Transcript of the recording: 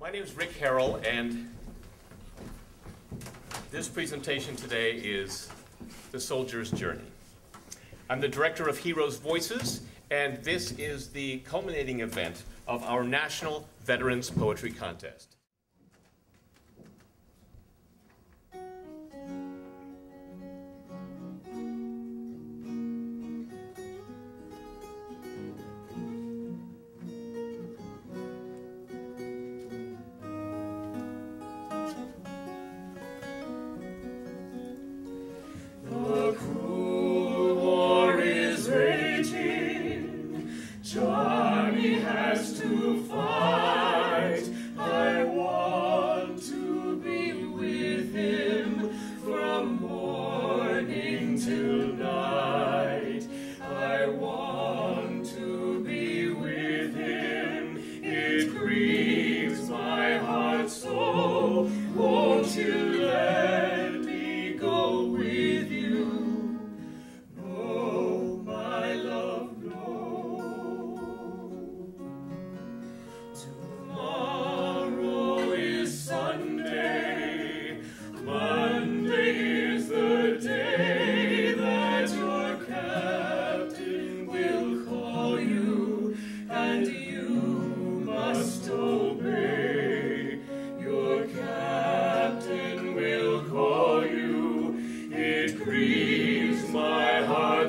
My name is Rick Harrell, and this presentation today is The Soldier's Journey. I'm the director of Heroes Voices, and this is the culminating event of our National Veterans Poetry Contest.